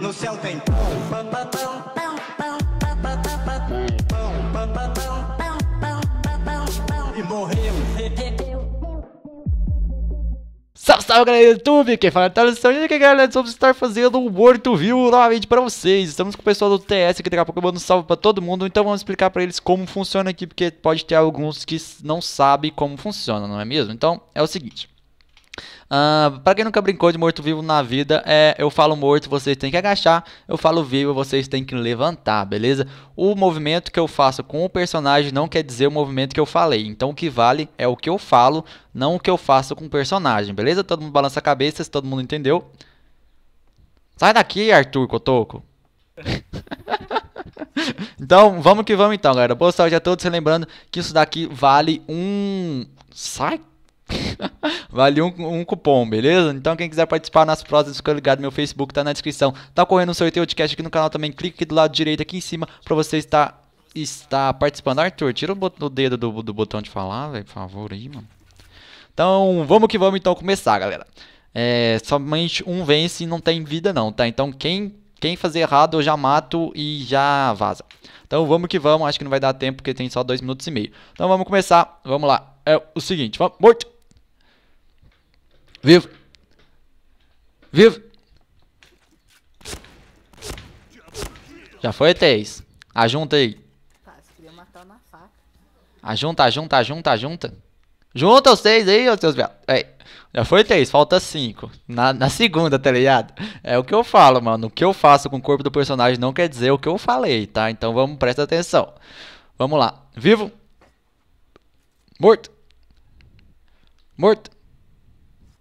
No céu tem. Salve, salve galera do YouTube, quem fala é Thales Santos, e aqui galera, vamos estar fazendo um Morto Vivo novamente pra vocês Estamos com o pessoal do TS, que daqui a pouco eu mando um salve pra todo mundo Então vamos explicar pra eles como funciona aqui, porque pode ter alguns que não sabem como funciona, não é mesmo? Então é o seguinte Uh, pra quem nunca brincou de morto-vivo na vida, é eu falo morto, vocês têm que agachar, eu falo vivo, vocês têm que levantar, beleza? O movimento que eu faço com o personagem não quer dizer o movimento que eu falei, então o que vale é o que eu falo, não o que eu faço com o personagem, beleza? Todo mundo balança a cabeça, se todo mundo entendeu. Sai daqui, Arthur Cotoco. então, vamos que vamos então, galera. Boa sorte a todos, lembrando que isso daqui vale um... Sai vale um, um, cupom, beleza? Então quem quiser participar nas próximas, fica ligado, meu Facebook tá na descrição. Tá correndo um sorteio de cash aqui no canal também, clique aqui do lado direito aqui em cima pra você estar, estar participando. Arthur, tira o, o dedo do, do botão de falar, velho, por favor aí, mano. Então, vamos que vamos então começar, galera. É, somente um vence e não tem vida não, tá? Então quem, quem fazer errado eu já mato e já vaza. Então vamos que vamos, acho que não vai dar tempo porque tem só dois minutos e meio. Então vamos começar, vamos lá. É o seguinte, vamos, morto. Vivo. Vivo. Já foi, Teis. Ajunta aí. Ajunta, ajunta, ajunta, ajunta. Junta os seis aí, ô seus viados. Já foi três, falta cinco. Na, na segunda, tá ligado? É o que eu falo, mano. O que eu faço com o corpo do personagem não quer dizer o que eu falei, tá? Então vamos, presta atenção. Vamos lá. Vivo. Morto. Morto.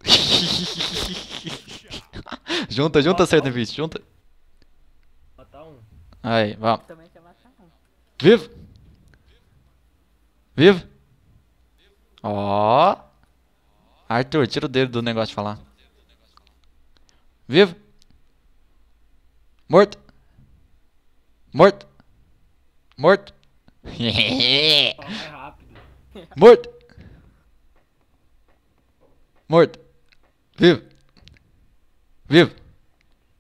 junta, junta, certo Invis, junta. Matar um. Aí, vamos. Também quer matar um. Vivo. Vivo. Ó. Arthur, tira o dedo do negócio de falar. Vivo. Morto. Morto. Morto. Morto. Morto. Vivo. Vivo.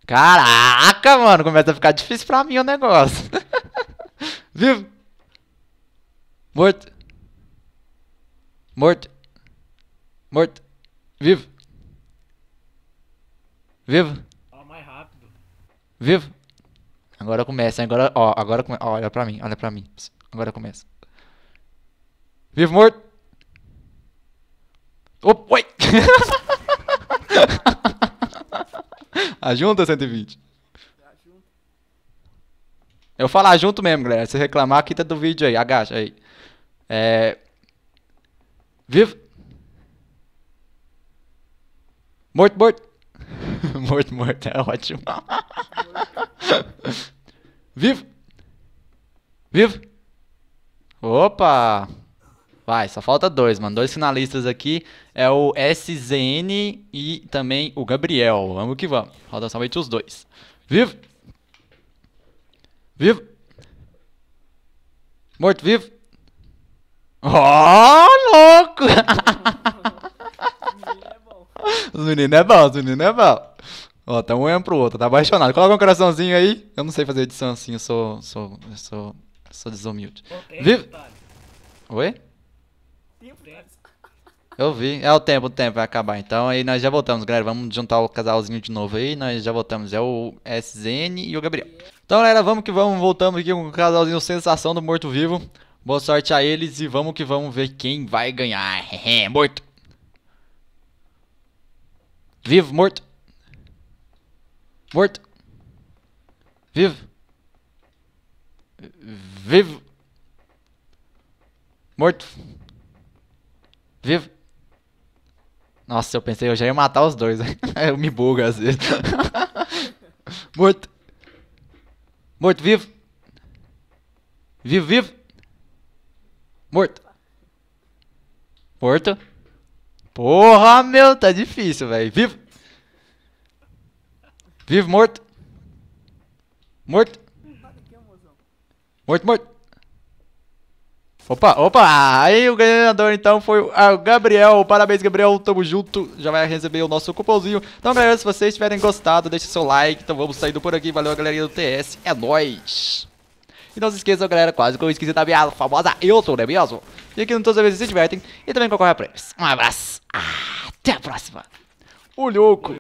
Caraca, mano, começa a ficar difícil pra mim o negócio. Vivo. Morto. Morto. Morto. Vivo. Vivo. Fala mais rápido. Vivo. Agora começa, agora, ó, agora come... ó, olha pra mim, olha pra mim. Agora começa. Vivo, morto. Op, oi. Ajunta 120. Eu falar junto mesmo, galera. Se reclamar, quita do vídeo aí, agacha aí. É. Vivo. Morto, morto. morto, morto, é ótimo. Vivo. Vivo. Opa. Vai, só falta dois, mano. Dois finalistas aqui. É o SZN e também o Gabriel. Vamos que vamos. Falta somente os dois. Vivo. Vivo. Morto, vivo. Ó, louco! É bom. Os meninos é bom, os meninos é bom. Ó, tá um olhando pro outro, tá apaixonado. Coloca um coraçãozinho aí. Eu não sei fazer edição assim, eu sou. sou. eu sou. sou desumilde. Vivo. Oi? Tempo, Thales. Eu vi. É o tempo, o tempo vai acabar. Então aí nós já voltamos, galera. Vamos juntar o casalzinho de novo aí. Nós já voltamos. É o SZN e o Gabriel. Então, galera, vamos que vamos. Voltamos aqui com o casalzinho sensação do morto-vivo. Boa sorte a eles e vamos que vamos ver quem vai ganhar. morto. Vivo, morto. Morto. Vivo. Vivo. Morto. Vivo. Nossa, eu pensei, eu já ia matar os dois. eu me bugo às vezes. Morto. Morto, vivo. Vivo, vivo. Morto. Morto. Porra, meu, tá difícil, velho. Vivo. Vivo, morto. Morto. Morto, morto. Opa, opa! Aí o ganhador então foi o ah, o Gabriel. Parabéns, Gabriel. Tamo junto. Já vai receber o nosso cupomzinho. Então, galera, se vocês tiverem gostado, deixe seu like. Então vamos saindo por aqui. Valeu, galerinha do TS. É nóis! E não se esqueçam, galera, quase que eu esqueci da minha famosa eu sou, né mesmo? E aqui no Todas as vezes se divertem e também concorre a prêmios. Um abraço. Até a próxima. O louco.